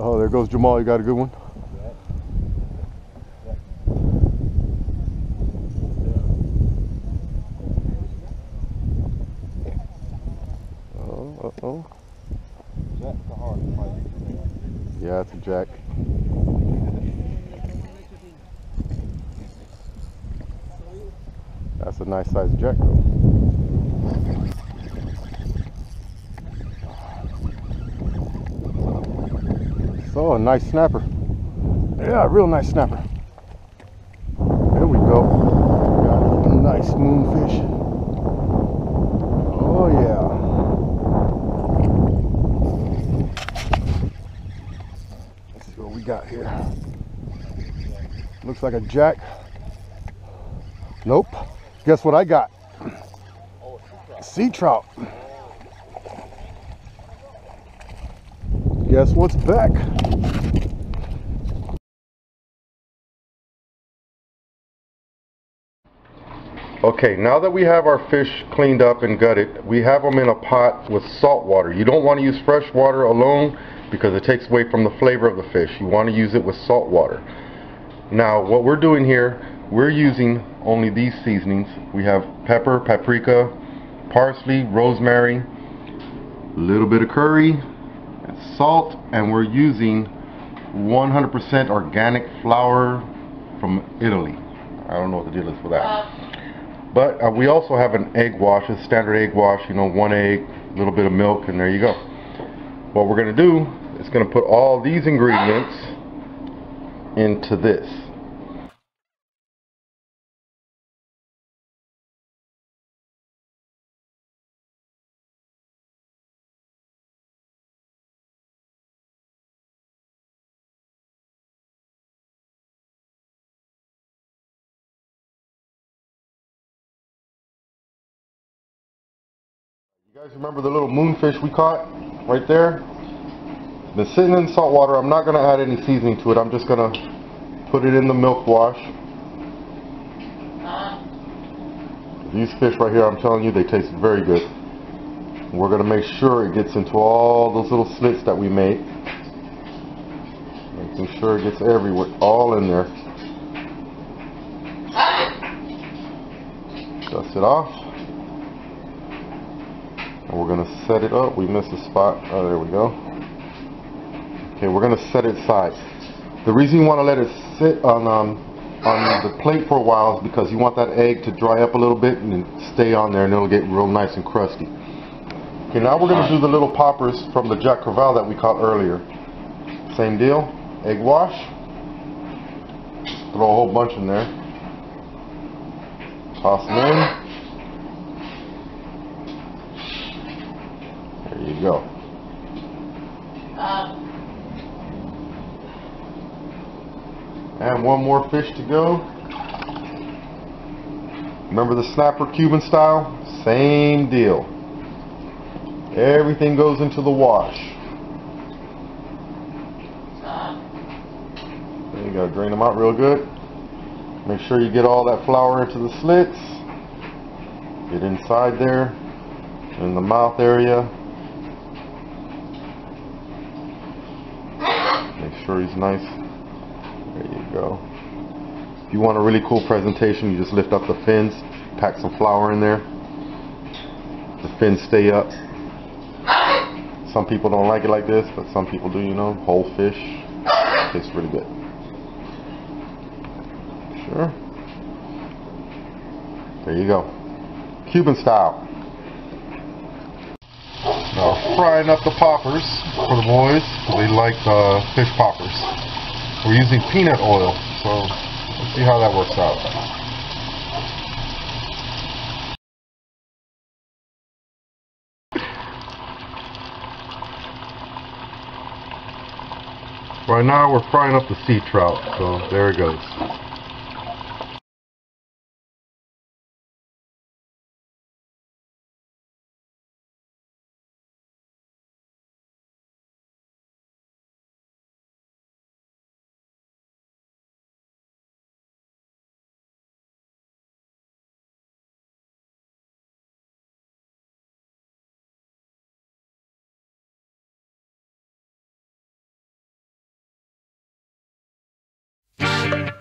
Oh, there goes Jamal. You got a good one. Oh, uh oh. Yeah, it's a jack. That's a nice sized jack though. So a nice snapper. Yeah, a real nice snapper. There we go. Got a nice moonfish. Oh yeah. Let's see what we got here. Looks like a jack. Nope. Guess what I got? Sea trout. Guess what's back? Okay, now that we have our fish cleaned up and gutted, we have them in a pot with salt water. You don't want to use fresh water alone because it takes away from the flavor of the fish. You want to use it with salt water. Now, what we're doing here, we're using only these seasonings. We have pepper, paprika, parsley, rosemary, a little bit of curry, salt, and we're using 100% organic flour from Italy. I don't know what the deal is for that. But uh, we also have an egg wash, a standard egg wash, you know, one egg, a little bit of milk, and there you go. What we're going to do is going to put all these ingredients into this. Guys remember the little moonfish we caught right there? Been sitting in salt water. I'm not going to add any seasoning to it. I'm just going to put it in the milk wash. These fish right here, I'm telling you, they taste very good. We're going to make sure it gets into all those little slits that we made. Making sure it gets everywhere, all in there. Dust it off. And we're going to set it up. We missed a spot. Oh, there we go. Okay, we're going to set it aside. The reason you want to let it sit on um, on the plate for a while is because you want that egg to dry up a little bit and stay on there and it'll get real nice and crusty. Okay, now we're going to do the little poppers from the Jack Crevalle that we caught earlier. Same deal. Egg wash. Throw a whole bunch in there. Toss them in. There you uh. go. And one more fish to go. Remember the snapper Cuban style? Same deal. Everything goes into the wash. Then you gotta drain them out real good. Make sure you get all that flour into the slits. Get inside there, in the mouth area. Make sure he's nice. There you go. If you want a really cool presentation, you just lift up the fins, pack some flour in there. The fins stay up. Some people don't like it like this, but some people do, you know. Whole fish. Tastes really good. Sure. There you go. Cuban style. Frying up the poppers for the boys. They like uh, fish poppers. We're using peanut oil, so let's see how that works out. Right now we're frying up the sea trout, so there it goes. Bye.